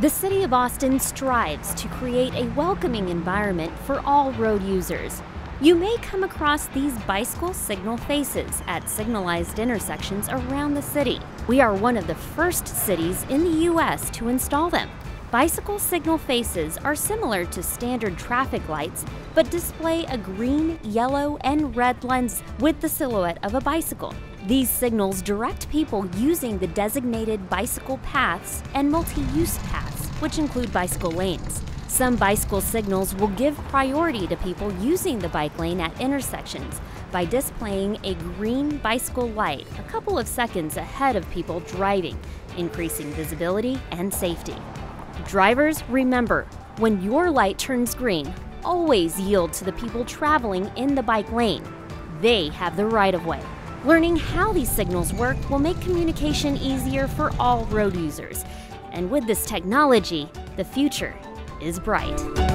The City of Austin strives to create a welcoming environment for all road users. You may come across these bicycle signal faces at signalized intersections around the city. We are one of the first cities in the U.S. to install them. Bicycle signal faces are similar to standard traffic lights, but display a green, yellow, and red lens with the silhouette of a bicycle. These signals direct people using the designated bicycle paths and multi-use paths, which include bicycle lanes. Some bicycle signals will give priority to people using the bike lane at intersections by displaying a green bicycle light a couple of seconds ahead of people driving, increasing visibility and safety. Drivers, remember, when your light turns green, always yield to the people traveling in the bike lane. They have the right of way. Learning how these signals work will make communication easier for all road users. And with this technology, the future is bright.